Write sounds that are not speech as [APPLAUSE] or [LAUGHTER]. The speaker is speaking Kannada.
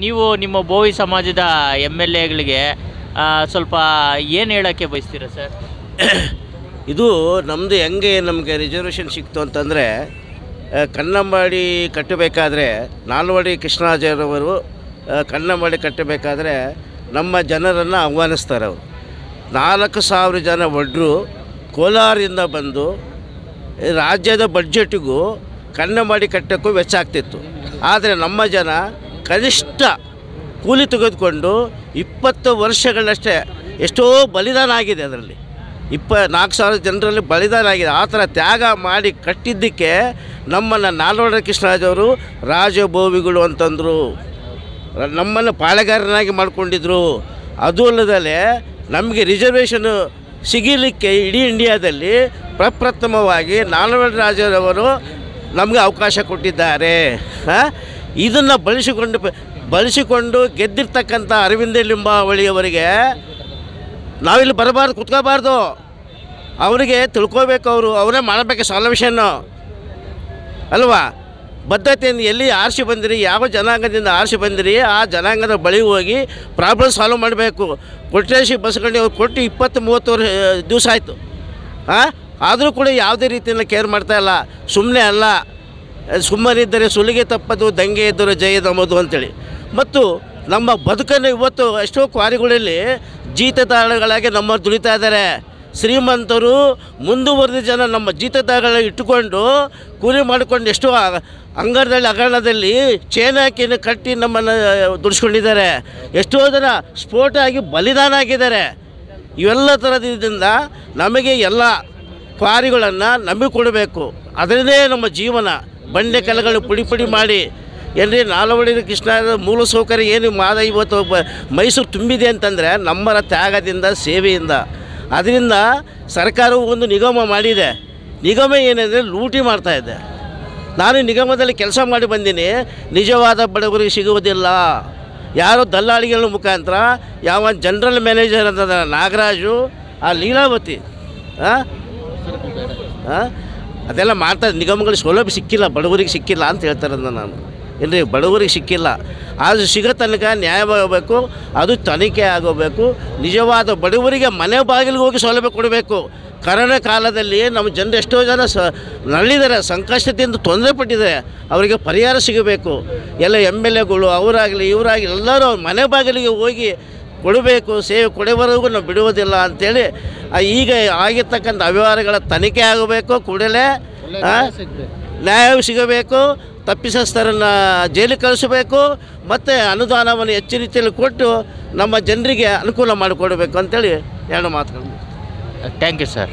ನೀವು ನಿಮ್ಮ ಬೋವಿ ಸಮಾಜದ ಎಂ ಎಲ್ ಎಗಳಿಗೆ ಸ್ವಲ್ಪ ಏನು ಹೇಳೋಕ್ಕೆ ಬಯಸ್ತೀರಾ ಸರ್? [COUGHS] ಇದು ನಮ್ಮದು ಹೆಂಗೆ ನಮಗೆ ರಿಸರ್ವೇಷನ್ ಸಿಕ್ತು ಅಂತಂದರೆ ಕನ್ನಂಬಾಡಿ ಕಟ್ಟಬೇಕಾದ್ರೆ, ನಾಲ್ವಡಿ ಕೃಷ್ಣರಾಜರವರು ಕನ್ನಂಬಾಡಿ ಕಟ್ಟಬೇಕಾದ್ರೆ ನಮ್ಮ ಜನರನ್ನು ಆಹ್ವಾನಿಸ್ತಾರೆ ಅವರು. ನಾಲ್ಕು ಸಾವಿರ ಜನ ಒಡ್ರು ಕೋಲಾರದಿಂದ ಬಂದು ರಾಜ್ಯದ ಬಡ್ಜೆಟಿಗೂ ಕನ್ನಂಬಾಡಿ ಕಟ್ಟೋಕ್ಕೂ ವೆಚ್ಚ ಆಗ್ತಿತ್ತು. ಆದರೆ ನಮ್ಮ ಜನ ಕನಿಷ್ಠ ಕೂಲಿ ತೆಗೆದುಕೊಂಡು ಇಪ್ಪತ್ತು ವರ್ಷಗಳಷ್ಟೇ ಎಷ್ಟೋ ಬಲಿದಾನ ಆಗಿದೆ ಅದರಲ್ಲಿ. ಇಪ್ಪ ನಾಲ್ಕು ಸಾವಿರ ಜನರಲ್ಲಿ ಬಲಿದಾನ ಆಗಿದೆ. ಆ ಥರ ತ್ಯಾಗ ಮಾಡಿ ಕಟ್ಟಿದ್ದಕ್ಕೆ ನಮ್ಮನ್ನು ನಾಲ್ವಡ ಕೃಷ್ಣರಾಜವರು ರಾಜಭೋವಿಗಳು ಅಂತಂದರು. ನಮ್ಮನ್ನು ಪಾಳೆಗಾರನಾಗಿ ಮಾಡಿಕೊಂಡಿದ್ರು. ಅದು ಅಲ್ಲದಲ್ಲೇ ನಮಗೆ ರಿಸರ್ವೇಷನ್ ಸಿಗಲಿಕ್ಕೆ ಇಡೀ ಇಂಡಿಯಾದಲ್ಲಿ ಪ್ರಪ್ರಥಮವಾಗಿ ನಾಲ್ವಡ ರಾಜರವರು ನಮಗೆ ಅವಕಾಶ ಕೊಟ್ಟಿದ್ದಾರೆ. ಇದನ್ನು ಬಳಸಿಕೊಂಡು ಬಳಸಿಕೊಂಡು ಗೆದ್ದಿರ್ತಕ್ಕಂಥ ಅರವಿಂದ ಲಿಂಬಾವಳಿಯವರಿಗೆ ನಾವಿಲ್ಲಿ ಬರಬಾರ್ದು, ಕುತ್ಕೋಬಾರ್ದು. ಅವರಿಗೆ ತಿಳ್ಕೋಬೇಕು ಅವರು, ಅವರೇ ಮಾಡಬೇಕು ಸಾಲ್ವೇಷನ್ನು ಅಲ್ವಾ? ಬದ್ಧತೆಯಿಂದ ಎಲ್ಲಿ ಆರಿಸಿ ಬಂದಿರಿ, ಯಾವ ಜನಾಂಗದಿಂದ ಆರಿಸಿ ಬಂದಿರಿ, ಆ ಜನಾಂಗದ ಬಳಿ ಹೋಗಿ ಪ್ರಾಬ್ಲಮ್ ಸಾಲ್ವ್ ಮಾಡಬೇಕು. ಕೊಟ್ಟೇಶಿ ಬಸ್ಕೊಂಡು ಅವ್ರು ಕೊಟ್ಟು ಇಪ್ಪತ್ತು ಮೂವತ್ತು ವರ್ಷ ದಿವಸ ಆಯಿತು. ಆದರೂ ಕೂಡ ಯಾವುದೇ ರೀತಿಯಿಂದ ಕೇರ್ ಮಾಡ್ತಾಯಿಲ್ಲ ಸುಮ್ಮನೆ ಅಲ್ಲ. ಸುಮ್ಮನಿದ್ದರೆ ಸುಲಿಗೆ ತಪ್ಪದು, ದಂಗೆ ಇದ್ದರೆ ನಮ್ಮದು ಅಂತೇಳಿ. ಮತ್ತು ನಮ್ಮ ಬದುಕನ್ನು ಇವತ್ತು ಎಷ್ಟೋ ಕ್ವಾರಿಗಳಲ್ಲಿ ಜೀತದಾಳಗಳಾಗಿ ನಮ್ಮ ದುಡಿತಾ ಇದ್ದಾರೆ. ಶ್ರೀಮಂತರು ಮುಂದುವರೆದ ಜನ ನಮ್ಮ ಜೀತದಾಳ ಇಟ್ಟುಕೊಂಡು ಕೂಲಿ ಮಾಡಿಕೊಂಡು ಎಷ್ಟೋ ಅಂಗಡದಲ್ಲಿ ಹಗರಣದಲ್ಲಿ ಚೇನ್ ಕಟ್ಟಿ ನಮ್ಮನ್ನು ದುಡಿಸ್ಕೊಂಡಿದ್ದಾರೆ. ಎಷ್ಟೋ ಜನ ಸ್ಫೋಟ ಆಗಿ ಬಲಿದಾನ ಆಗಿದ್ದಾರೆ. ಇವೆಲ್ಲ ಥರದಿಂದ ನಮಗೆ ಎಲ್ಲ ಕ್ವಾರಿಗಳನ್ನು ನಂಬಿಕೊಡಬೇಕು. ಕೊಡಬೇಕು ಅದರದೇ ನಮ್ಮ ಜೀವನ. ಬಂಡೆ ಕಲ್ಲುಗಳು ಪುಡಿ ಪುಡಿ ಮಾಡಿ. ಏನ್ರಿ ನಾಲ್ವಡಿ ಕೃಷ್ಣ ಮೂಲ ಸೌಕರ್ಯ ಏನು? ಮಾದ ಇವತ್ತು ಮೈಸೂರು ತುಂಬಿದೆ ಅಂತಂದರೆ ನಮ್ಮರ ತ್ಯಾಗದಿಂದ, ಸೇವೆಯಿಂದ. ಅದರಿಂದ ಸರ್ಕಾರವು ಒಂದು ನಿಗಮ ಮಾಡಿದೆ. ನಿಗಮ ಏನಂದರೆ ಲೂಟಿ ಮಾಡ್ತಾ ಇದೆ. ನಾನು ನಿಗಮದಲ್ಲಿ ಕೆಲಸ ಮಾಡಿ ಬಂದೀನಿ. ನಿಜವಾದ ಬಡವರಿಗೆ ಸಿಗುವುದಿಲ್ಲ. ಯಾರೋ ದಲ್ಲಾಳಿಗಳ ಮುಖಾಂತರ ಯಾವ ಜನರಲ್ ಮ್ಯಾನೇಜರ್ ಅಂತ ನಾಗರಾಜು, ಆ ಲೀಲಾವತಿ ಹಾಂ ಆ? ಅದೆಲ್ಲ ಮಾಡ್ತಾ ನಿಗಮಗಳಿಗೆ ಸೌಲಭ್ಯ ಸಿಕ್ಕಿಲ್ಲ, ಬಡವರಿಗೆ ಸಿಕ್ಕಿಲ್ಲ ಅಂತ ಹೇಳ್ತಾರೆ ನಾನು. ಏನ್ರಿ, ಬಡವರಿಗೆ ಸಿಕ್ಕಿಲ್ಲ. ಆದರೂ ಸಿಗೋ ತನಕ ನ್ಯಾಯವಾಗಬೇಕು ಅದು ತನಿಖೆ ಆಗೋಬೇಕು. ನಿಜವಾದ ಬಡವರಿಗೆ ಮನೆ ಬಾಗಿಲಿಗೆ ಹೋಗಿ ಸೌಲಭ್ಯ ಕೊಡಬೇಕು. ಕರೋನಾ ಕಾಲದಲ್ಲಿ ನಮ್ಮ ಜನರು ಎಷ್ಟೋ ಜನ ಸ ನರಳಿದ್ದಾರೆ ಸಂಕಷ್ಟದಿಂದ ತೊಂದರೆ ಪಟ್ಟಿದ್ದಾರೆ. ಅವರಿಗೆ ಪರಿಹಾರ ಸಿಗಬೇಕು. ಎಲ್ಲ ಎಂ ಎಲ್ ಎಗಳು, ಅವರಾಗಲಿ, ಇವರಾಗಲಿ, ಎಲ್ಲರೂ ಮನೆ ಬಾಗಿಲಿಗೆ ಹೋಗಿ ಕೊಡಬೇಕು ಸೇವೆ ಕೊಡುವವರೆಗೂ ನಾವು ಬಿಡುವುದಿಲ್ಲ ಅಂಥೇಳಿ ಈಗ ಆಗಿರ್ತಕ್ಕಂಥ ಅವ್ಯವಹಾರಗಳ ತನಿಖೆ ಆಗಬೇಕು ಕೂಡಲೇ ನ್ಯಾಯ ಸಿಗಬೇಕು. ತಪ್ಪಿಸಸ್ಥರನ್ನು ಜೈಲಿಗೆ ಕಳಿಸಬೇಕು ಮತ್ತು ಅನುದಾನವನ್ನು ಹೆಚ್ಚು ರೀತಿಯಲ್ಲಿ ಕೊಟ್ಟು ನಮ್ಮ ಜನರಿಗೆ ಅನುಕೂಲ ಮಾಡಿಕೊಡಬೇಕು ಅಂತೇಳಿ ಎರಡು ಮಾತುಗಳು. Thank you sir